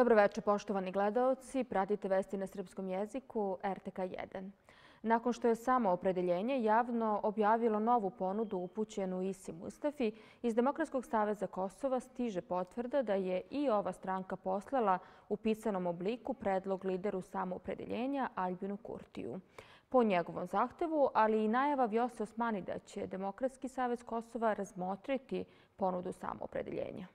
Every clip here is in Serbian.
Dobroveče, poštovani gledalci. Pratite vesti na srpskom jeziku RTK 1. Nakon što je samo opredeljenje javno objavilo novu ponudu upućenu Isi Mustafi, iz Demokratskog saveza Kosova stiže potvrda da je i ova stranka poslala u pisanom obliku predlog lideru samoopredeljenja Albinu Kurtiju. Po njegovom zahtevu, ali i najava Vjose Osmani da će Demokratski savez Kosova razmotriti ponudu samoopredeljenja.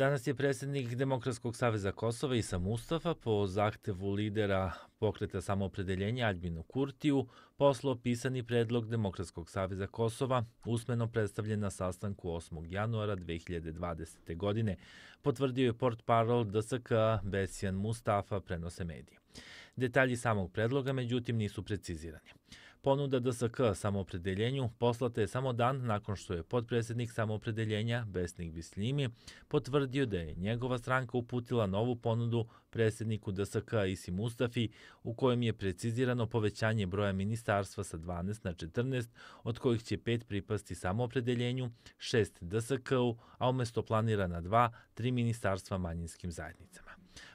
Danas je predsjednik Demokratskog saveza Kosova Isa Mustafa po zahtevu lidera pokreta samoopredeljenja Albinu Kurtiju poslao pisani predlog Demokratskog saveza Kosova usmeno predstavljen na sastanku 8. januara 2020. godine, potvrdio je port parol DSK Besijan Mustafa prenose medije. Detalji samog predloga, međutim, nisu precizirani. Ponuda DSK samopredeljenju poslata je samo dan nakon što je podpredsednik samopredeljenja Besnik Bislimi potvrdio da je njegova stranka uputila novu ponudu predsedniku DSK Isi Mustafi u kojem je precizirano povećanje broja ministarstva sa 12 na 14, od kojih će pet pripasti samopredeljenju, šest DSK-u, a umesto planirana dva, tri ministarstva manjinskim zajednicama.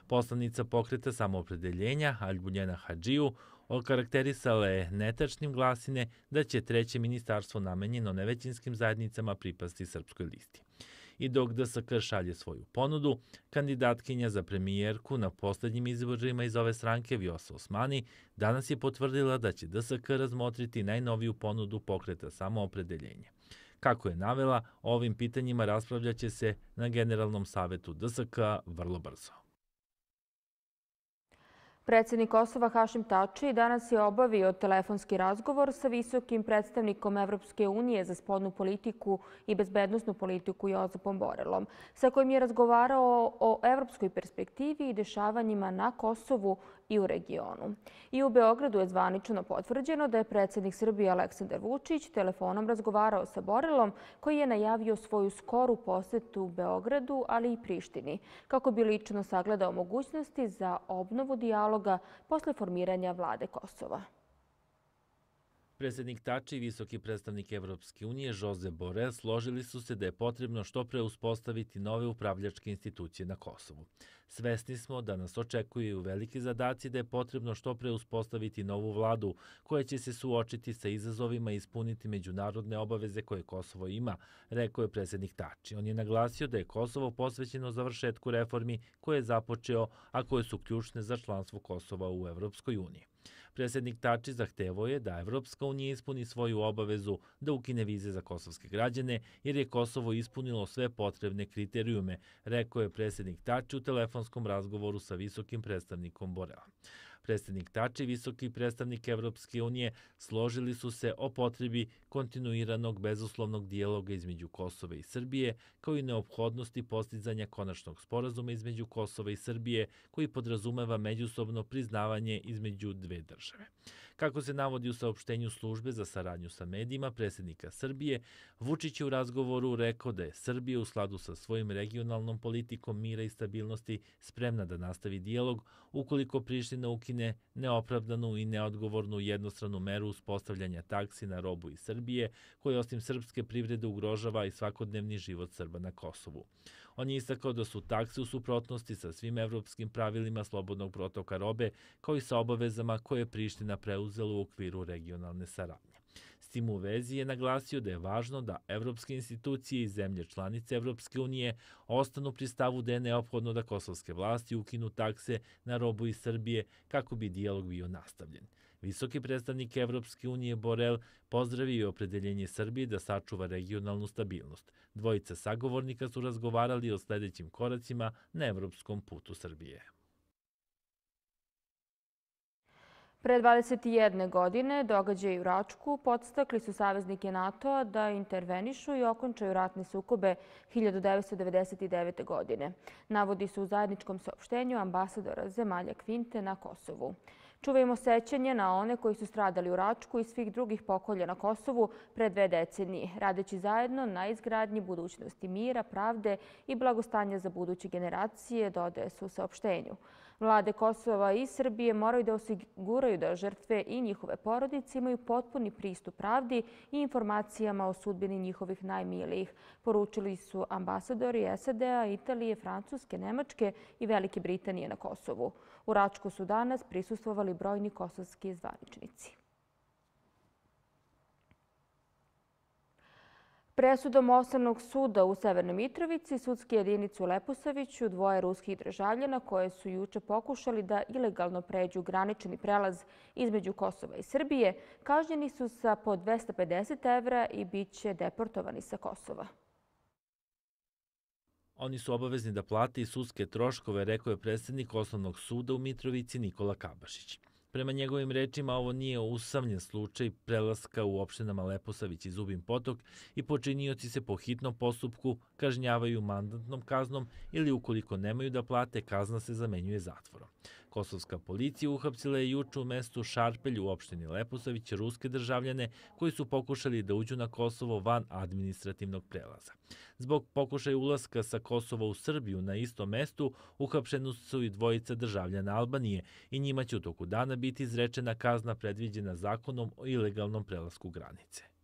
Poslanica pokreta samoopredeljenja Albuljena Hadžiju okarakterisala je netačnim glasine da će treće ministarstvo namenjeno nevećinskim zajednicama pripasti srpskoj listi. I dok DSK šalje svoju ponudu, kandidatkinja za premijerku na poslednjim izborima iz ove stranke Vjosa Osmani danas je potvrdila da će DSK razmotriti najnoviju ponudu pokreta samoopredeljenje. Kako je navela, ovim pitanjima raspravljaće se na Generalnom savetu DSK vrlo brzo. Predsednik Kosova Hašim Tači danas je obavio telefonski razgovor sa visokim predstavnikom Evropske unije za spodnu politiku i bezbednostnu politiku Jozepom Borelom, sa kojim je razgovarao o evropskoj perspektivi i dešavanjima na Kosovu i u regionu. I u Beogradu je zvanično potvrđeno da je predsednik Srbije Aleksandar Vučić telefonom razgovarao sa Borelom koji je najavio svoju skoru posetu u Beogradu, ali i Prištini, kako bi lično sagledao mogućnosti za obnovu dijaloga posle formiranja vlade Kosova. Predsednik Tači i visoki predstavnik Evropske unije Jose Borel složili su se da je potrebno što pre uspostaviti nove upravljačke institucije na Kosovu. Svesni smo da nas očekuju veliki zadaci da je potrebno što pre uspostaviti novu vladu koja će se suočiti sa izazovima i ispuniti međunarodne obaveze koje Kosovo ima, rekao je predsednik Tači. On je naglasio da je Kosovo posvećeno završetku reformi koje je započeo, a koje su ključne za članstvo Kosova u Evropskoj uniji. Predsednik Tači zahtevo je da Evropska unija ispuni svoju obavezu da ukine vize za kosovske građane, jer je Kosovo ispunilo sve potrebne kriterijume, rekao je predsednik Tači u telefonskom razgovoru sa visokim predstavnikom Borela. Predsednik Tači i visoki predstavnik Evropske unije složili su se o potrebi kontinuiranog bezuslovnog dijaloga između Kosova i Srbije, kao i neophodnosti postizanja konačnog sporazuma između Kosova i Srbije, koji podrazumeva međusobno priznavanje između dve države. Kako se navodi u saopštenju službe za saradnju sa medijima predsednika Srbije, Vučić je u razgovoru rekao da je Srbija u sladu sa svojim regionalnom politikom mira i stabilnosti spremna da nastavi dijalog ukoliko Priština ukine neopravdanu i neodgovornu jednostranu meru uspostavljanja taksi na robu iz Srbije, koja osim srpske privrede ugrožava i svakodnevni život Srba na Kosovu. On je istakao da su takse u suprotnosti sa svim evropskim pravilima slobodnog protoka robe, kao i sa obavezama koje je Priština preuzela u okviru regionalne saradnje. S tim u vezi je naglasio da je važno da evropske institucije i zemlje članice Evropske unije ostanu pri stavu da je neophodno da kosovske vlasti ukinu takse na robu iz Srbije kako bi dijalog bio nastavljen. Visoki predstavnik Evropske unije Borel pozdravio je opredeljenje Srbije da sačuva regionalnu stabilnost. Dvojica sagovornika su razgovarali o sledećim koracima na evropskom putu Srbije. Pre 21 godine događaje u Račku podstakli su saveznike NATO-a da intervenišu i okončaju ratne sukobe 1999. godine. Navodi se u zajedničkom saopštenju ambasadora zemalja Kvinte na Kosovu. Čuvajmo sećanje na one koji su stradali u Račku i svih drugih pokolja na Kosovu pre dve decenije, radeći zajedno na izgradnji budućnosti mira, pravde i blagostanja za buduće generacije, dodaje se u saopštenju. Vlade Kosova i Srbije moraju da osiguraju da žrtve i njihove porodice imaju potpuni pristup pravdi i informacijama o sudbini njihovih najmilijih, poručili su ambasadori SAD-a, Italije, Francuske, Nemačke i Velike Britanije na Kosovu. U Račku su danas prisustvovali brojni kosovski zvaničnici. Presudom Osnovnog suda u Severnoj Mitrovici, sudski jedinicu u Leposaviću, dvoje ruskih državljana koje su juče pokušali da ilegalno pređu granični prelaz između Kosova i Srbije, kažnjeni su sa po 250 evra i bit će deportovani sa Kosova. Oni su obavezni da plate i sudske troškove, rekao je predsjednik Osnovnog suda u Mitrovici Nikola Kabašić. Prema njegovim rečima, ovo nije usamljen slučaj prelaska u opštinama Leposavić i Zubin potok i počinioci se po hitnom postupku kažnjavaju mandatnom kaznom ili ukoliko nemaju da plate, kazna se zamenjuje zatvorom. Kosovska policija uhapsila je juče u mestu Šarpelj u opštini Leposavić ruske državljane koji su pokušali da uđu na Kosovo van administrativnog prelaza. Zbog pokušaja ulaska sa Kosova u Srbiju na istom mestu uhapšenu su i dvojica državljana Albanije i njima će u toku dana biti izrečena kazna predviđena zakonom o ilegalnom prelasku granice.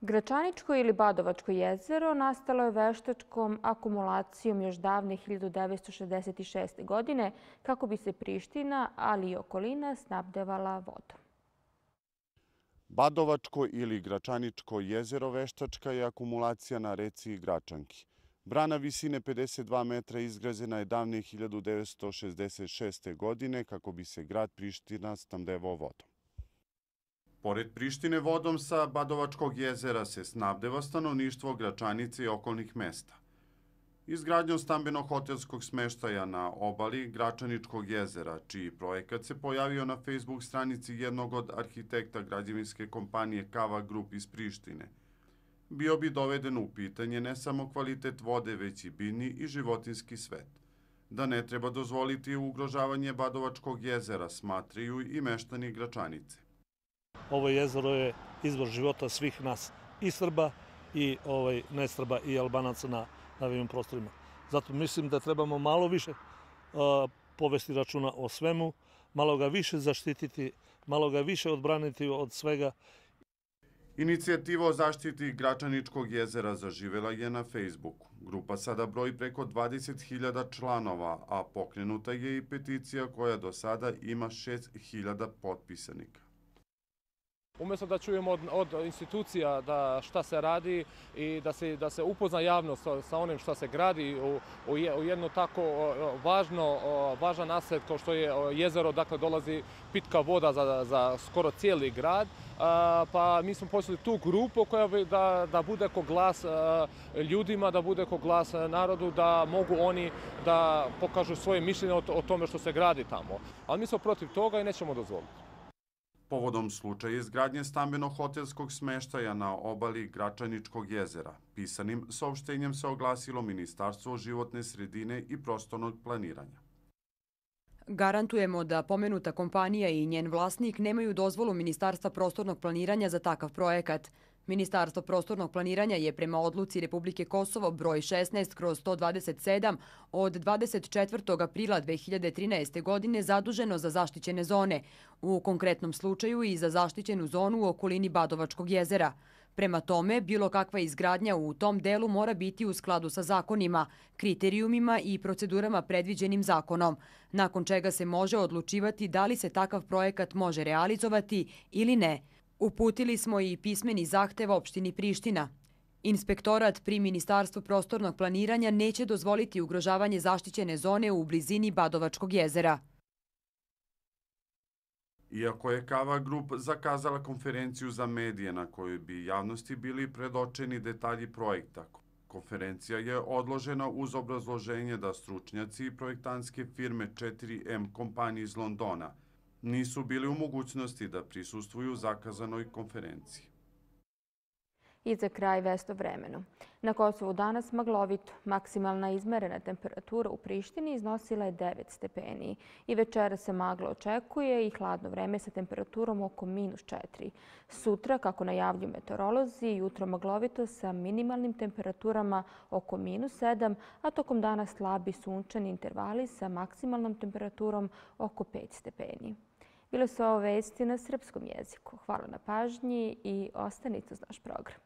Gračaničko ili Badovačko jezero nastalo je veštačkom akumulacijom još davne 1966. godine kako bi se Priština, ali i okolina snabdevala vodom. Badovačko ili Gračaničko jezero veštačka je akumulacija na reci Gračanki. Brana visine 52 metra izgrađena je davne 1966. godine kako bi se grad Priština snabdevao vodom. Pored Prištine vodom sa Badovačkog jezera se snabdeva stanovništvo Gračanice i okolnih mesta. Izgradnjom stambeno-hotelskog smeštaja na obali Gračaničkog jezera, čiji projekat se pojavio na Facebook stranici jednog od arhitekta građevinske kompanije Kava Group iz Prištine, bio bi doveden u pitanje ne samo kvalitet vode, već i biljni i životinski svet. Da ne treba dozvoliti ugrožavanje Badovačkog jezera, smatriju i meštani Gračanice. Ovo jezero je izvor života svih nas, i Srba, i ovaj, nesrba, i Albanaca na, ovim prostorima. Zato mislim da trebamo malo više uh, povesti računa o svemu, malo ga više zaštititi, malo ga više odbraniti od svega. Inicijativa o zaštiti Gračaničkog jezera zaživela je na Facebooku. Grupa sada broji preko 20.000 članova, a pokrenuta je i peticija koja do sada ima 6.000 potpisanika. Umesto da čujemo od, od institucija da šta se radi i da se, da se upozna javnost sa, onim šta se gradi u, u jedno tako važno, važan aset kao što je jezero, dakle dolazi pitka voda za, za skoro cijeli grad, pa mi smo poslali tu grupu koja bi da, da bude ko glas ljudima, da bude ko glas narodu, da mogu oni da pokažu svoje mišljenje o, o tome što se gradi tamo. Ali mi smo protiv toga i nećemo dozvoliti. Povodom slučaja izgradnje stambeno-hotelskog smeštaja na obali Gračaničkog jezera, pisanim saopštenjem se oglasilo Ministarstvo životne sredine i prostornog planiranja. Garantujemo da pomenuta kompanija i njen vlasnik nemaju dozvolu Ministarstva prostornog planiranja za takav projekat – Ministarstvo prostornog planiranja je prema odluci Republike Kosovo broj 16 kroz 127 od 24. aprila 2013. godine zaduženo za zaštićene zone, u konkretnom slučaju i za zaštićenu zonu u okolini Badovačkog jezera. Prema tome, bilo kakva izgradnja u tom delu mora biti u skladu sa zakonima, kriterijumima i procedurama predviđenim zakonom, nakon čega se može odlučivati da li se takav projekat može realizovati ili ne. Uputili smo i pismeni zahtev opštini Priština. Inspektorat pri Ministarstvu prostornog planiranja neće dozvoliti ugrožavanje zaštićene zone u blizini Badovačkog jezera. Iako je Kava Grup zakazala konferenciju za medije na kojoj bi javnosti bili predočeni detalji projekta, konferencija je odložena uz obrazloženje da stručnjaci i projektantske firme 4M kompanije iz Londona – nisu bili u mogućnosti da prisustvuju zakazanoj konferenciji. I za kraj vesto vremenu. Na Kosovu danas maglovito. Maksimalna izmerena temperatura u Prištini iznosila je 9 stepeni. I večera se maglo očekuje i hladno vreme sa temperaturom oko minus 4. Sutra, kako najavlju meteorolozi, jutro maglovito sa minimalnim temperaturama oko minus 7, a tokom dana slabi sunčani intervali sa maksimalnom temperaturom oko 5 stepeni. Bile su ovo vesti na srpskom jeziku. Hvala na pažnji i ostanite uz naš program.